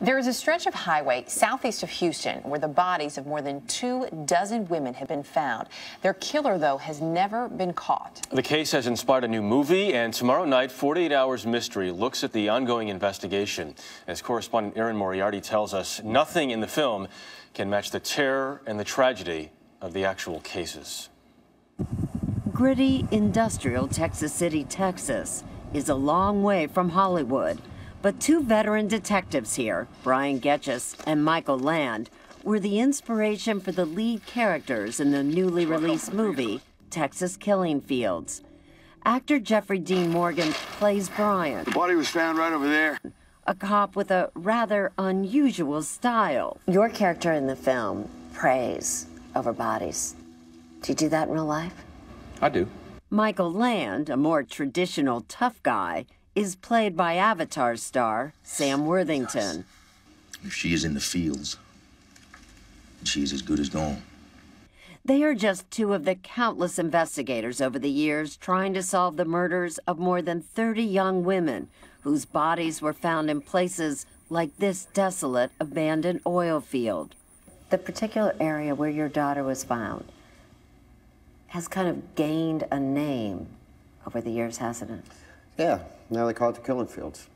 There is a stretch of highway southeast of Houston where the bodies of more than two dozen women have been found. Their killer, though, has never been caught. The case has inspired a new movie, and tomorrow night, 48 Hours Mystery looks at the ongoing investigation. As correspondent Erin Moriarty tells us, nothing in the film can match the terror and the tragedy of the actual cases. Gritty, industrial Texas City, Texas is a long way from Hollywood. But two veteran detectives here, Brian Goetschius and Michael Land, were the inspiration for the lead characters in the newly released movie, Texas Killing Fields. Actor Jeffrey Dean Morgan plays Brian. The body was found right over there. A cop with a rather unusual style. Your character in the film prays over bodies. Do you do that in real life? I do. Michael Land, a more traditional tough guy, is played by Avatar star Sam Worthington. If she is in the fields, she's as good as gone. They are just two of the countless investigators over the years trying to solve the murders of more than 30 young women whose bodies were found in places like this desolate abandoned oil field. The particular area where your daughter was found has kind of gained a name over the years, hasn't it? Yeah, now they call it the Killing Fields.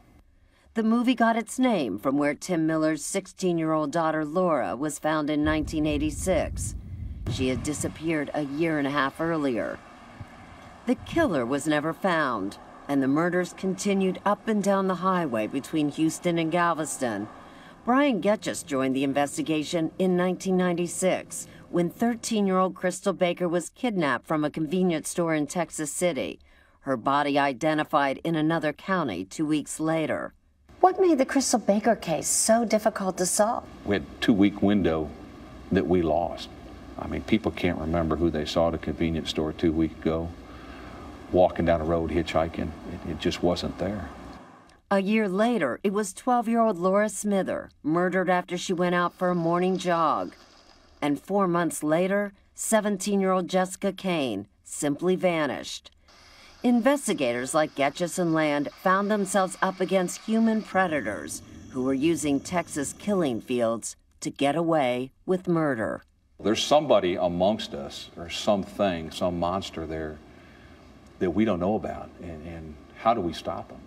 The movie got its name from where Tim Miller's 16 year old daughter Laura was found in 1986. She had disappeared a year and a half earlier. The killer was never found, and the murders continued up and down the highway between Houston and Galveston. Brian Goetschius joined the investigation in 1996 when 13 year old Krystal Baker was kidnapped from a convenience store in Texas City her body identified in another county two weeks later. What made the Krystal Baker case so difficult to solve? We had a two week window that we lost. I mean, people can't remember who they saw at a convenience store two weeks ago, walking down a road hitchhiking. It, it just wasn't there. A year later, it was 12 year old Laura Smither, murdered after she went out for a morning jog. And four months later, 17 year old Jessica Cain simply vanished. Investigators like Goetschius and Land found themselves up against human predators who were using Texas killing fields to get away with murder. There's somebody amongst us, or something, some monster there that we don't know about, and, and how do we stop them?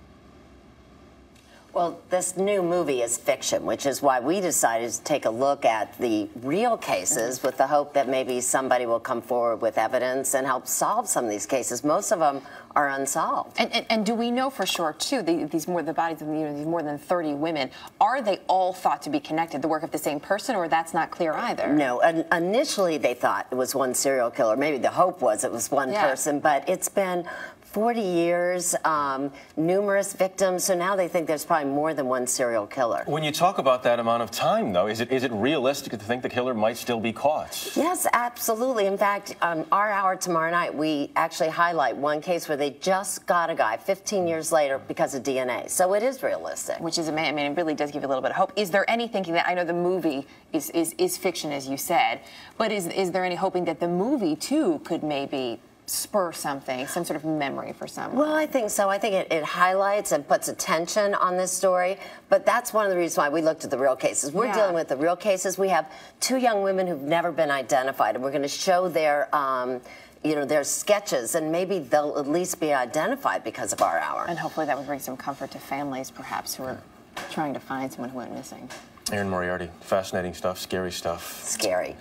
Well, this new movie is fiction, which is why we decided to take a look at the real cases with the hope that maybe somebody will come forward with evidence and help solve some of these cases. Most of them are unsolved. And, and, and do we know for sure, too, the, these more the bodies of you know, these more than 30 women, are they all thought to be connected, the work of the same person, or that's not clear either? No. initially, they thought it was one serial killer. Maybe the hope was it was one yeah. person, but it's been 40 years, um, numerous victims, so now they think there's probably more than one serial killer. When you talk about that amount of time, though, is it is it realistic to think the killer might still be caught? Yes, absolutely. In fact, um, our hour tomorrow night, we actually highlight one case where they just got a guy 15 years later because of DNA. So it is realistic. Which is, I mean, it really does give you a little bit of hope. Is there any thinking that, I know the movie is, is, is fiction, as you said, but is, is there any hoping that the movie, too, could maybe spur something, some sort of memory for someone? Well, I think so. I think it, it, highlights and puts attention on this story. But that's one of the reasons why we looked at the real cases. We're yeah. dealing with the real cases. We have two young women who've never been identified, and we're going to show their. Um, you know, their sketches, and maybe they'll at least be identified because of our hour. And hopefully that will bring some comfort to families, perhaps, who are trying to find someone who went missing. Erin Moriarty, fascinating stuff, scary stuff. Scary.